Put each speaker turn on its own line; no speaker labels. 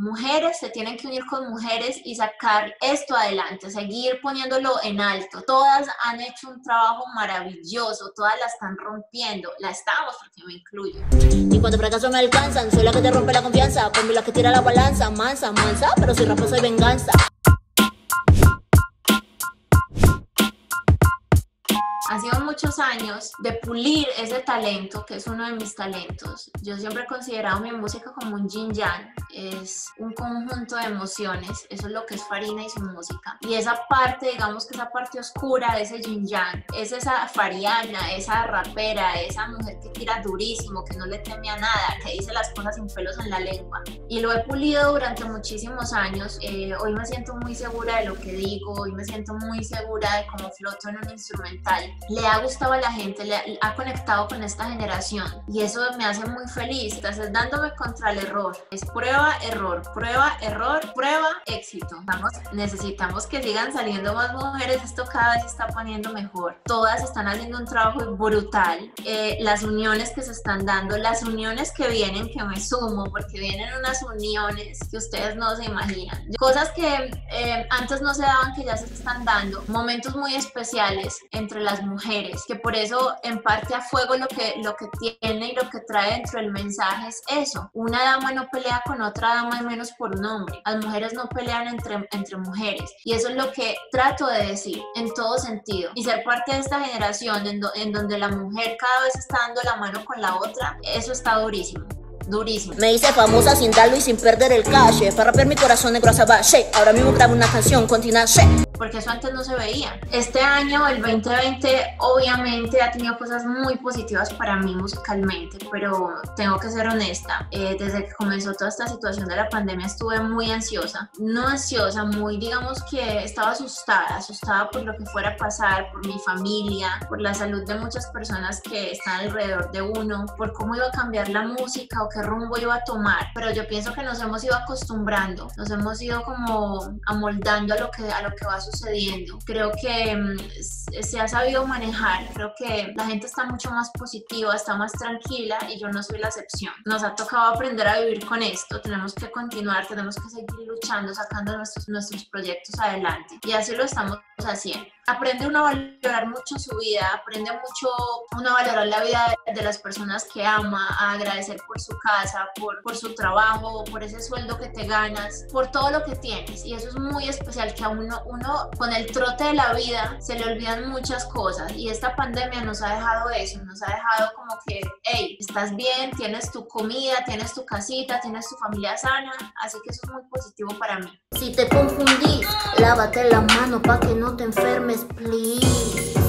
Mujeres se tienen que unir con mujeres y sacar esto adelante, seguir poniéndolo en alto. Todas han hecho un trabajo maravilloso, todas la están rompiendo, la estamos porque me incluyo.
Y cuando fracaso me alcanzan, soy la que te rompe la confianza, por mí la que tira la balanza, mansa, mansa, pero si rapo soy venganza.
Muchos años de pulir ese talento, que es uno de mis talentos. Yo siempre he considerado mi música como un yin yang, es un conjunto de emociones, eso es lo que es Farina y su música. Y esa parte, digamos que esa parte oscura de ese yin yang, es esa Fariana, esa rapera, esa mujer que tira durísimo, que no le teme a nada, que dice las cosas sin pelos en la lengua. Y lo he pulido durante muchísimos años. Eh, hoy me siento muy segura de lo que digo, hoy me siento muy segura de cómo floto en un instrumental le ha gustado a la gente, le ha, conectado con esta generación y eso me hace muy feliz. Entonces, dándome contra el error. Es prueba, error, prueba, error, prueba, éxito. Vamos, necesitamos que sigan saliendo más mujeres. Esto cada vez se está poniendo mejor. Todas están haciendo un trabajo brutal. Eh, las uniones que se están dando, las uniones que vienen, que me sumo, porque vienen unas uniones que ustedes no se imaginan. Cosas que eh, antes no se daban, que ya se están dando. Momentos muy especiales entre las mujeres que por eso en parte a fuego lo que, lo que tiene y lo que trae dentro del mensaje es eso. Una dama no pelea con otra dama y menos por un hombre. Las mujeres no pelean entre, entre mujeres. Y eso es lo que trato de decir en todo sentido. Y ser parte de esta generación en, en donde la mujer cada vez está dando la mano con la otra, eso está durísimo durísimo.
Me hice famosa sin darlo y sin perder el cash. Para romper mi corazón negro a Ahora mismo grabo una canción, continúa,
porque eso antes no se veía. Este año, el 2020, obviamente ha tenido cosas muy positivas para mí musicalmente, pero tengo que ser honesta. Eh, desde que comenzó toda esta situación de la pandemia estuve muy ansiosa. No ansiosa, muy, digamos que estaba asustada, asustada por lo que fuera a pasar, por mi familia, por la salud de muchas personas que están alrededor de uno, por cómo iba a cambiar la música o qué rumbo iba a tomar. Pero yo pienso que nos hemos ido acostumbrando, nos hemos ido como amoldando a lo que, a lo que va sucediendo. Creo que mm, se ha sabido manejar, creo que la gente está mucho más positiva, está más tranquila y yo no soy la excepción. Nos ha tocado aprender a vivir con esto, tenemos que continuar, tenemos que seguir luchando, sacando nuestros, nuestros proyectos adelante y así lo estamos haciendo aprende uno a valorar mucho su vida, aprende mucho uno a valorar la vida de, las personas que ama, a agradecer por su casa, por, por su trabajo, por ese sueldo que te ganas, por todo lo que tienes. Y eso es muy especial, que a uno, uno con el trote de la vida se le olvidan muchas cosas. Y esta pandemia nos ha dejado eso, nos ha dejado como que, hey, estás bien, tienes tu comida, tienes tu casita, tienes tu familia sana. Así que eso es muy positivo para mí.
Si te confundís, lávate la mano para que no te enfermes please.